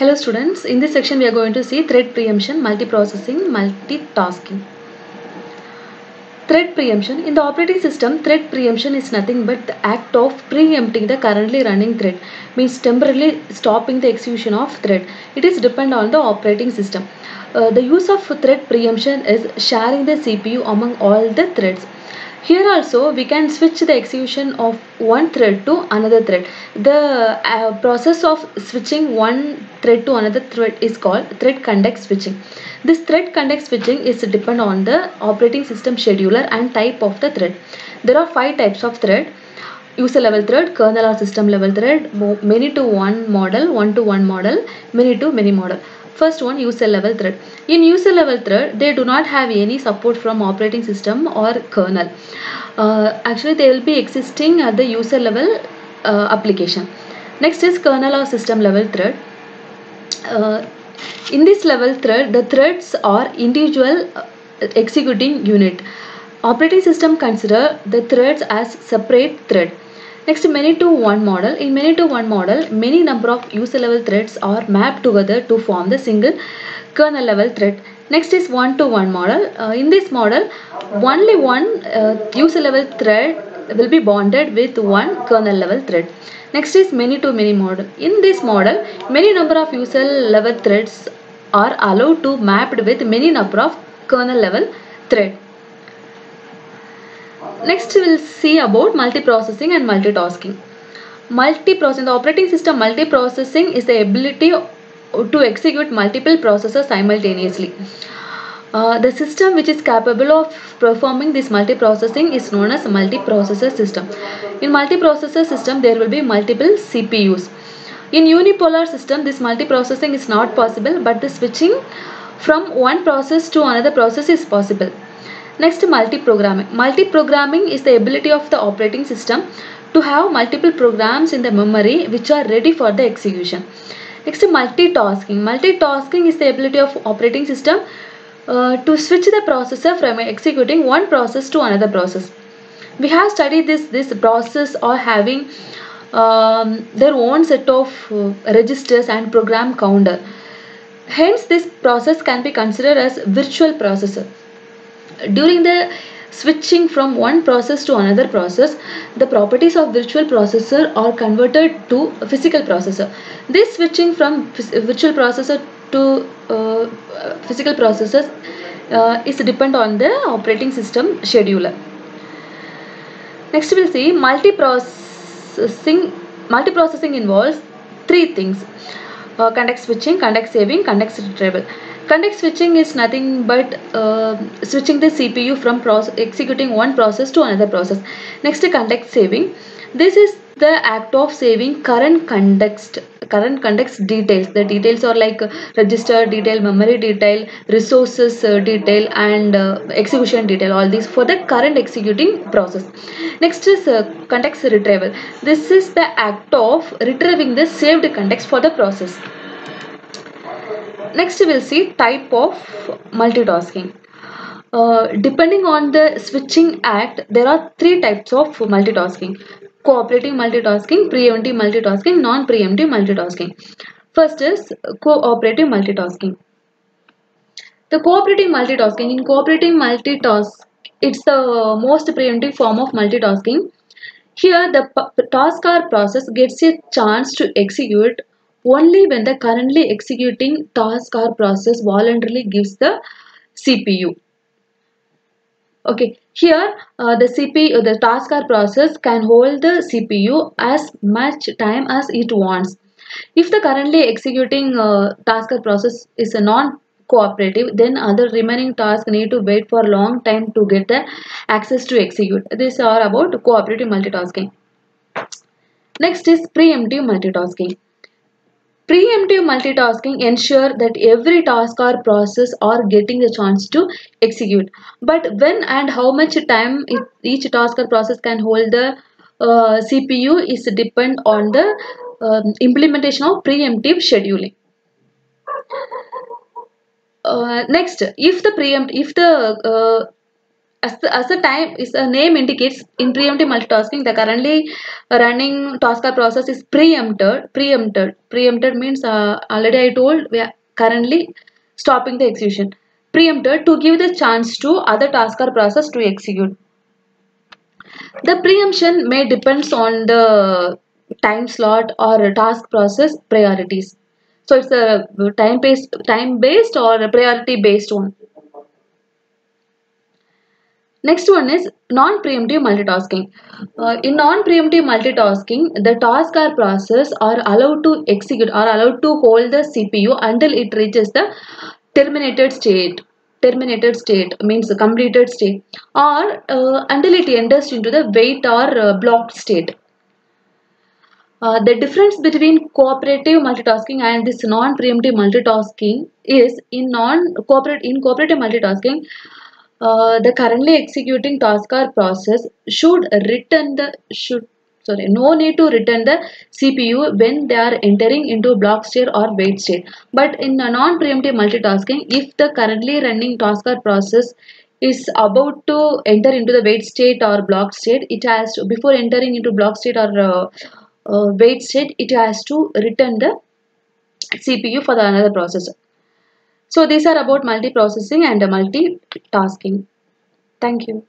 Hello students, in this section we are going to see thread preemption, multiprocessing, multitasking. Thread preemption. In the operating system, thread preemption is nothing but the act of preempting the currently running thread, means temporarily stopping the execution of thread. It is depend on the operating system. Uh, the use of thread preemption is sharing the CPU among all the threads. Here also we can switch the execution of one thread to another thread. The uh, process of switching one thread to another thread is called thread context switching. This thread context switching is depend on the operating system scheduler and type of the thread. There are five types of thread. User level thread, kernel or system level thread, many to one model, one to one model, many to many model. First one user level thread. In user level thread, they do not have any support from operating system or kernel. Uh, actually, they will be existing at the user level uh, application. Next is kernel or system level thread. Uh, in this level thread, the threads are individual executing unit. Operating system consider the threads as separate thread. Next, many to one model. In many to one model, many number of user level threads are mapped together to form the single kernel level thread. Next is one to one model. Uh, in this model, only one uh, user level thread will be bonded with one kernel level thread. Next is many to many model. In this model, many number of user level threads are allowed to mapped with many number of kernel level thread. Next we will see about multiprocessing and multitasking. Multiprocessing, the operating system multiprocessing is the ability to execute multiple processes simultaneously. Uh, the system which is capable of performing this multiprocessing is known as multiprocessor system. In multiprocessor system there will be multiple CPUs. In unipolar system this multiprocessing is not possible but the switching from one process to another process is possible. Next multi-programming. Multi-programming is the ability of the operating system to have multiple programs in the memory which are ready for the execution. Next multitasking. Multitasking is the ability of operating system uh, to switch the processor from executing one process to another process. We have studied this this process or having um, their own set of uh, registers and program counter. Hence this process can be considered as virtual processor during the switching from one process to another process the properties of virtual processor are converted to physical processor. This switching from virtual processor to uh, physical processors uh, is depend on the operating system scheduler. Next we'll see multiprocessing multiprocessing involves three things. Uh, context switching context saving context retrieval Context switching is nothing but uh, switching the CPU from executing one process to another process. Next, context saving. This is the act of saving current context current context details the details are like register detail memory detail resources uh, detail and uh, execution detail all these for the current executing process next is uh, context retrieval this is the act of retrieving the saved context for the process next we'll see type of multitasking. Uh, depending on the switching act there are three types of multitasking. Cooperative multitasking preemptive multitasking non-preemptive multitasking. First is cooperative multitasking. The cooperative multitasking in cooperative multitask it's the most preemptive form of multitasking. Here the task or process gets a chance to execute only when the currently executing task or process voluntarily gives the CPU. Okay, here uh, the CPU, the task or process can hold the CPU as much time as it wants. If the currently executing uh, task or process is a non-cooperative, then other remaining tasks need to wait for a long time to get the access to execute. These are about cooperative multitasking. Next is preemptive multitasking. Preemptive multitasking ensure that every task or process are getting the chance to execute. But when and how much time each task or process can hold the uh, CPU is depend on the um, implementation of preemptive scheduling. Uh, next, if the preempt, if the uh, as the, as the time is a name indicates in preemptive multitasking the currently running task or process is preempted preempted. Preempted means uh, already i told we are currently stopping the execution. Preempted to give the chance to other task or process to execute. The preemption may depends on the time slot or task process priorities. So it's a time based time based or priority based one Next one is non-preemptive multitasking. Uh, in non-preemptive multitasking, the task or process are allowed to execute or allowed to hold the CPU until it reaches the terminated state. Terminated state means completed state or uh, until it enters into the wait or uh, blocked state. Uh, the difference between cooperative multitasking and this non-preemptive multitasking is in non-cooperative in cooperative multitasking uh, the currently executing task or process should return the should sorry no need to return the CPU when they are entering into block state or wait state. But in a non-preemptive multitasking, if the currently running task or process is about to enter into the wait state or block state, it has to before entering into block state or uh, uh, wait state, it has to return the CPU for the another processor. So these are about multiprocessing and multitasking. Thank you.